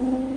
Mm.